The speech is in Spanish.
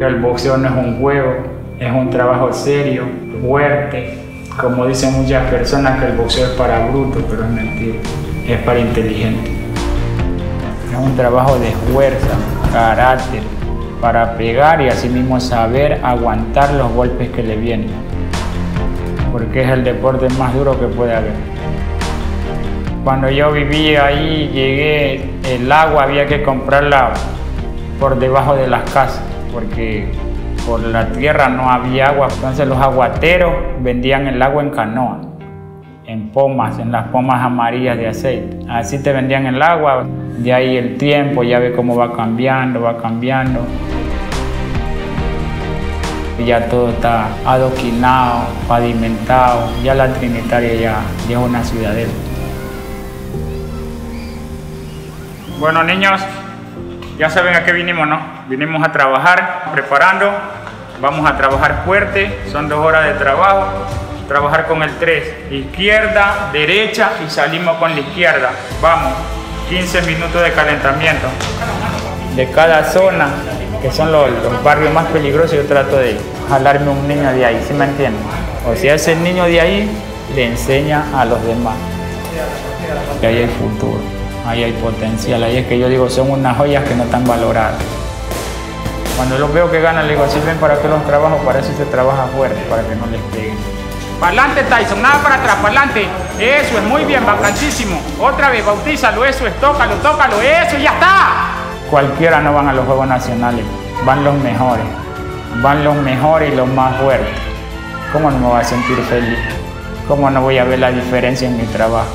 El boxeo no es un juego, es un trabajo serio, fuerte. Como dicen muchas personas que el boxeo es para brutos, pero es mentira, es para inteligentes. Es un trabajo de fuerza, carácter, para pegar y asimismo saber aguantar los golpes que le vienen. Porque es el deporte más duro que puede haber. Cuando yo vivía ahí, llegué, el agua había que comprarla por debajo de las casas porque por la tierra no había agua. Entonces los aguateros vendían el agua en canoa, en pomas, en las pomas amarillas de aceite. Así te vendían el agua. De ahí el tiempo, ya ve cómo va cambiando, va cambiando. Ya todo está adoquinado, pavimentado. Ya la Trinitaria ya, ya es una ciudadela. Bueno niños, ya saben a qué vinimos, ¿no? Vinimos a trabajar, preparando. Vamos a trabajar fuerte, son dos horas de trabajo. Trabajar con el 3, izquierda, derecha y salimos con la izquierda. Vamos, 15 minutos de calentamiento. De cada zona, que son los, barrios más peligrosos, yo trato de jalarme un niño de ahí, ¿sí me entienden? O sea, ese niño de ahí le enseña a los demás. Que ahí hay futuro ahí hay potencial, ahí es que yo digo, son unas joyas que no están valoradas. Cuando los veo que ganan, le digo, ven para que los trabajo, para eso se trabaja fuerte, para que no les peguen. Para adelante Tyson, nada para atrás, para adelante. Eso es muy bien, vacantísimo. Otra vez, bautízalo, eso es, tócalo, tócalo, eso, ya está. Cualquiera no van a los Juegos Nacionales, van los mejores. Van los mejores y los más fuertes. ¿Cómo no me voy a sentir feliz? ¿Cómo no voy a ver la diferencia en mi trabajo?